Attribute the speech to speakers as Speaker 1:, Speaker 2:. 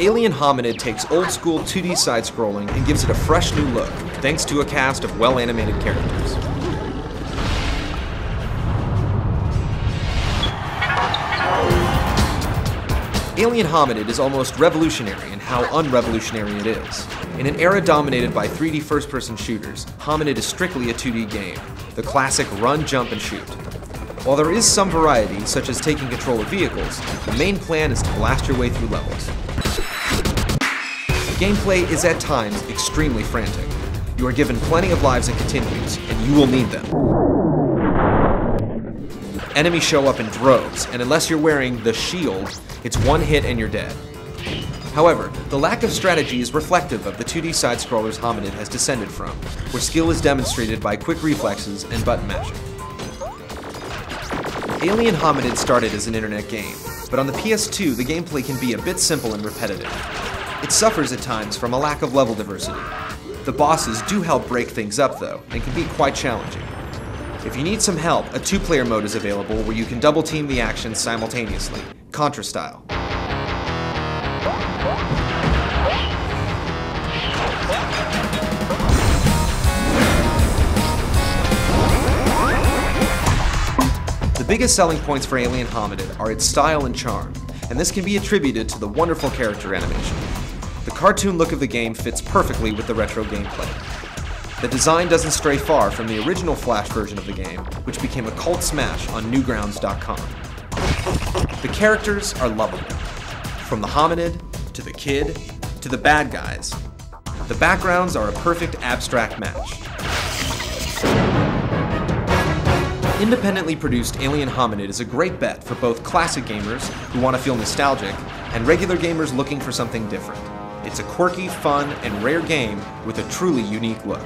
Speaker 1: Alien Hominid takes old school 2D side scrolling and gives it a fresh new look, thanks to a cast of well animated characters. Alien Hominid is almost revolutionary in how unrevolutionary it is. In an era dominated by 3D first person shooters, Hominid is strictly a 2D game, the classic run, jump, and shoot. While there is some variety, such as taking control of vehicles, the main plan is to blast your way through levels. Gameplay is at times extremely frantic. You are given plenty of lives and continues, and you will need them. Enemies show up in droves, and unless you're wearing the shield, it's one hit and you're dead. However, the lack of strategy is reflective of the 2D side-scrollers Hominid has descended from, where skill is demonstrated by quick reflexes and button mashing. Alien Hominid started as an internet game, but on the PS2 the gameplay can be a bit simple and repetitive. It suffers at times from a lack of level diversity. The bosses do help break things up though, and can be quite challenging. If you need some help, a two-player mode is available where you can double team the actions simultaneously, Contra style. The biggest selling points for Alien Hominid are its style and charm, and this can be attributed to the wonderful character animation. The cartoon look of the game fits perfectly with the retro gameplay. The design doesn't stray far from the original Flash version of the game, which became a cult smash on Newgrounds.com. The characters are lovable. From the hominid, to the kid, to the bad guys. The backgrounds are a perfect abstract match. Independently produced Alien Hominid is a great bet for both classic gamers who want to feel nostalgic and regular gamers looking for something different. It's a quirky, fun, and rare game with a truly unique look.